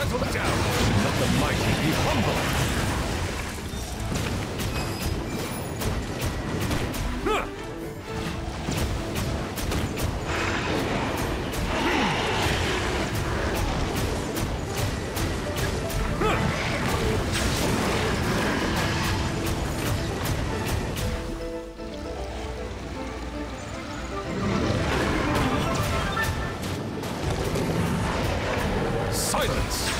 さ飛ん silence!